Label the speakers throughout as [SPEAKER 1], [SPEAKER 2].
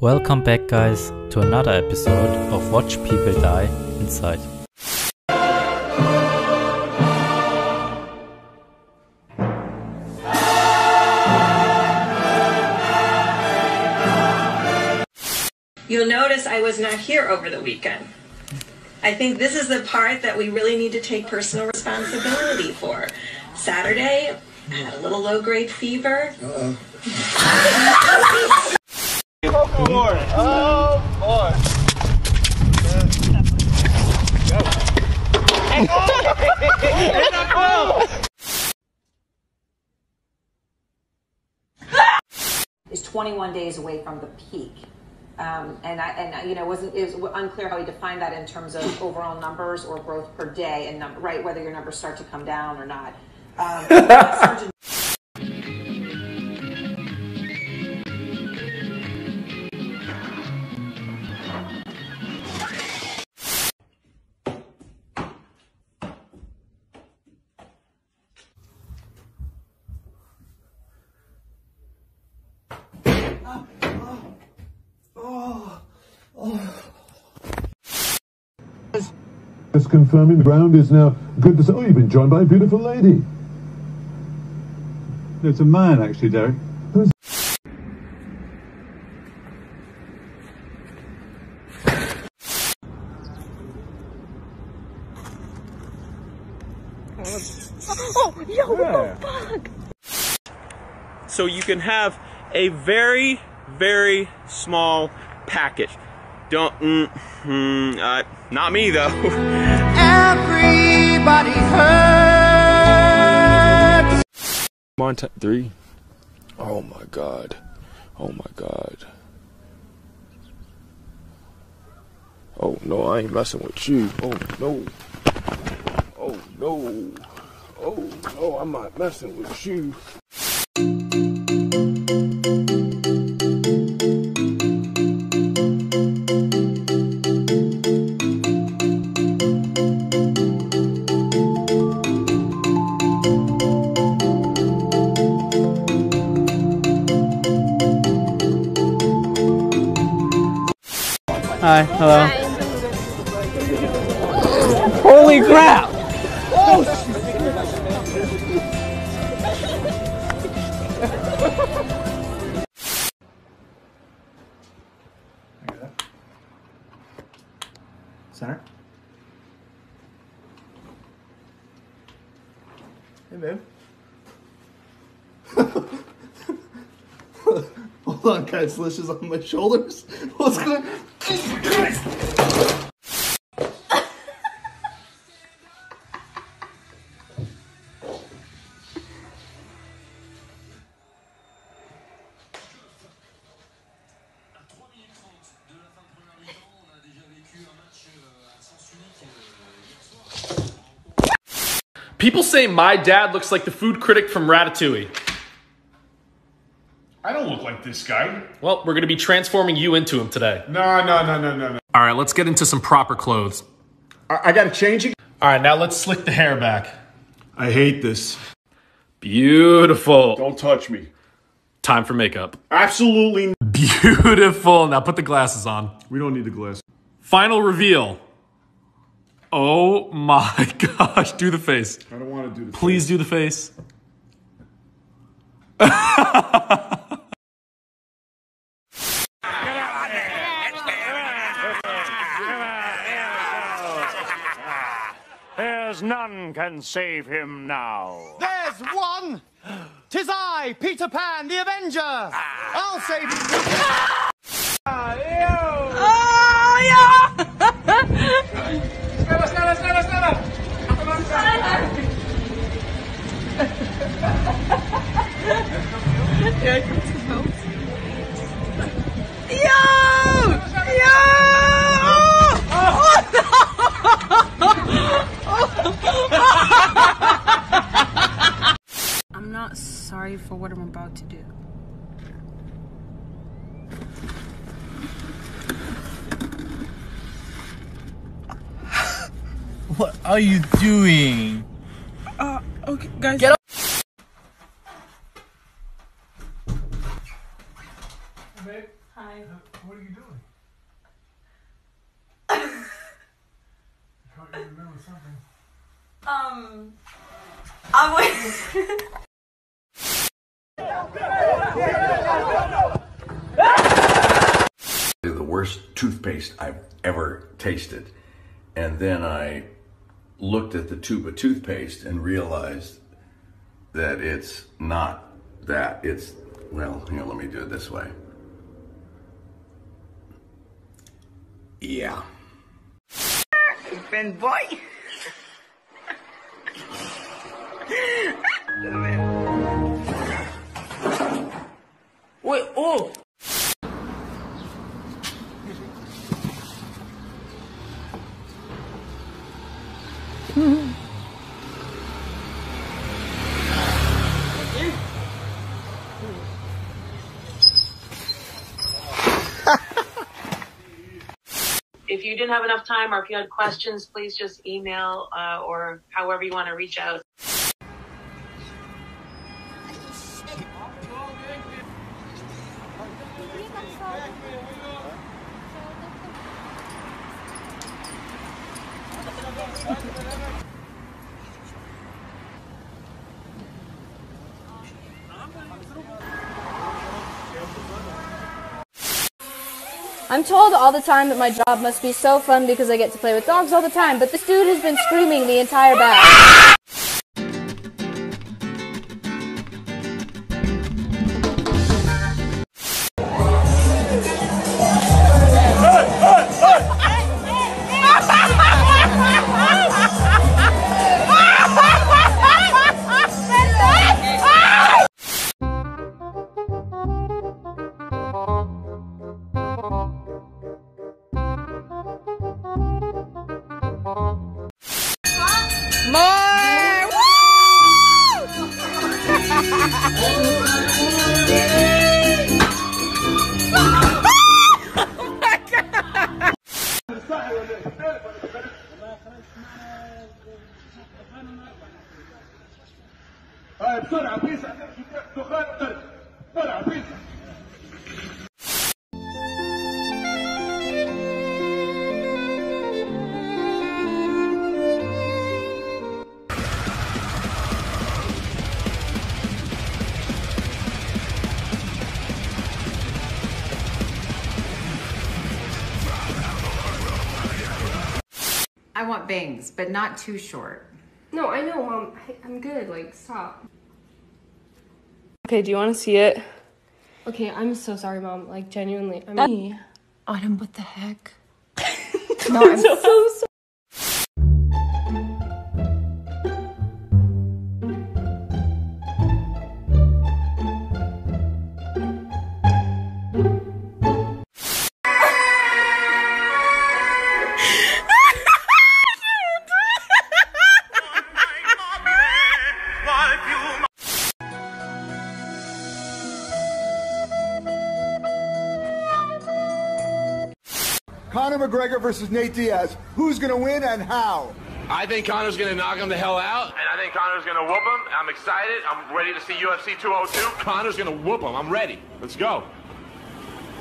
[SPEAKER 1] Welcome back, guys, to another episode of Watch People Die Inside.
[SPEAKER 2] You'll notice I was not here over the weekend. I think this is the part that we really need to take personal responsibility for. Saturday, I had a little low grade fever.
[SPEAKER 3] is 21 days away from the peak. Um, and I, and you know, wasn't it was unclear how he defined that in terms of overall numbers or growth per day, and right whether your numbers start to come down or not. Um, Sergeant
[SPEAKER 4] Just confirming the ground is now good to say. Oh, you've been joined by a beautiful lady.
[SPEAKER 5] It's a man, actually, Derek.
[SPEAKER 6] so you can have a very, very small package. Don't, mm, mm, uh, not me though.
[SPEAKER 7] Everybody hurts.
[SPEAKER 8] Montana three. Oh my god. Oh my god. Oh no, I ain't messing with you. Oh no. Oh no. Oh no, I'm not messing with you.
[SPEAKER 1] Hi, hello. Holy crap!
[SPEAKER 9] Center. Hey, babe. Hold on, guys. Lish is on my shoulders. What's going Christ!
[SPEAKER 10] People say my dad looks like the food critic from Ratatouille.
[SPEAKER 11] I don't look like this guy.
[SPEAKER 10] Well, we're going to be transforming you into him today.
[SPEAKER 11] No, no, no, no, no, no.
[SPEAKER 10] All right, let's get into some proper clothes.
[SPEAKER 11] I, I gotta change again.
[SPEAKER 10] All right, now let's slick the hair back.
[SPEAKER 11] I hate this.
[SPEAKER 10] Beautiful.
[SPEAKER 11] Don't touch me.
[SPEAKER 10] Time for makeup.
[SPEAKER 11] Absolutely.
[SPEAKER 10] Beautiful. Now put the glasses on.
[SPEAKER 11] We don't need the glass.
[SPEAKER 10] Final reveal. Oh my gosh. Do the face.
[SPEAKER 11] I don't want to do this.
[SPEAKER 10] Please do the face.
[SPEAKER 7] There's none can save him now.
[SPEAKER 9] There's one! Tis I, Peter Pan, the Avenger! Ah. I'll save you!
[SPEAKER 12] Ah, I'm for what I'm about to do.
[SPEAKER 9] What are you doing?
[SPEAKER 12] Uh, okay, guys.
[SPEAKER 9] Get
[SPEAKER 12] Hi.
[SPEAKER 4] What are you doing? I thought you were doing something.
[SPEAKER 5] Um, I'm waiting.
[SPEAKER 13] the worst toothpaste I've ever tasted. And then I looked at the tube of toothpaste and realized that it's not that. It's, well, here, let me do it this way. Yeah.
[SPEAKER 14] Ben boy.
[SPEAKER 15] Didn't have enough time or if you had questions, please just email uh, or however you want to reach out.
[SPEAKER 16] I'm told all the time that my job must be so fun because I get to play with dogs all the time, but this dude has been screaming the entire battle.
[SPEAKER 4] بسرعة بيسا دخان طرق بسرعة بيسا
[SPEAKER 17] I want bangs, but not too short.
[SPEAKER 18] No, I know, Mom. I, I'm good. Like, stop. Okay, do you want to see it? Okay, I'm so sorry, Mom. Like, genuinely. I'm
[SPEAKER 17] Me? Autumn, what the heck?
[SPEAKER 18] no, I'm so sorry.
[SPEAKER 19] McGregor versus Nate Diaz. Who's going to win and how?
[SPEAKER 8] I think Conor's gonna knock him the hell out.
[SPEAKER 20] And I think Conor's gonna whoop him. I'm excited. I'm ready to see UFC 202.
[SPEAKER 8] Conor's gonna whoop him. I'm ready. Let's go.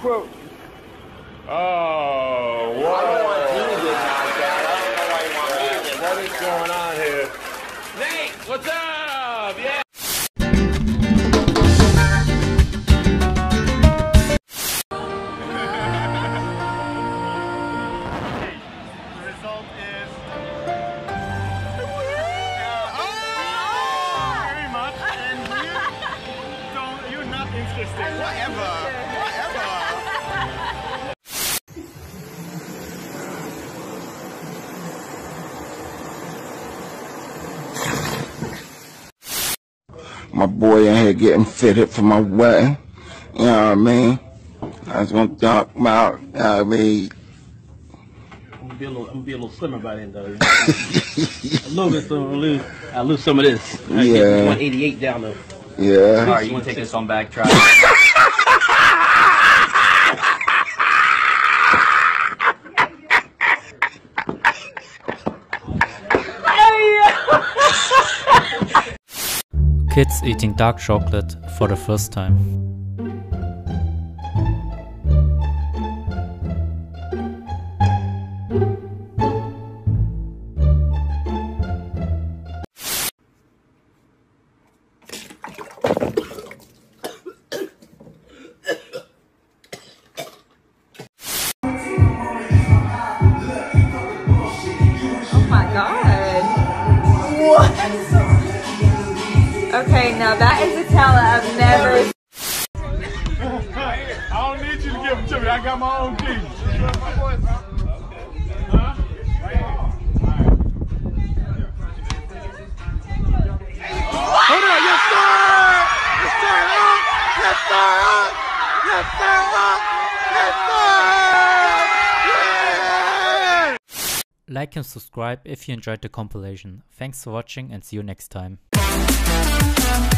[SPEAKER 19] Quote.
[SPEAKER 8] Oh, whoa. I don't want you to get knocked out. I don't know why you want me to get What is going on here? Nate, what's up?
[SPEAKER 21] My boy in here getting fitted for my wedding. You know what I mean? I was gonna talk about, you know what I mean?
[SPEAKER 22] I'm gonna be a little, I'm gonna be a little slimmer by then, though. a little bit, so I'll lose, I'll lose some of this. I
[SPEAKER 21] Yeah.
[SPEAKER 22] 188 down though.
[SPEAKER 21] Yeah.
[SPEAKER 1] All right, you can take this on back. Try. kids eating dark chocolate for the first time.
[SPEAKER 5] Okay, now that is a talent I've never
[SPEAKER 11] I don't need you to give them to me. I got my own keys.
[SPEAKER 9] Hold on, yes sir! Yes sir! Up! Yes sir! Up! Yes sir! Up! Yes sir! Yeah!
[SPEAKER 1] Like and subscribe if you enjoyed the compilation. Thanks for watching and see you next time. Thank you.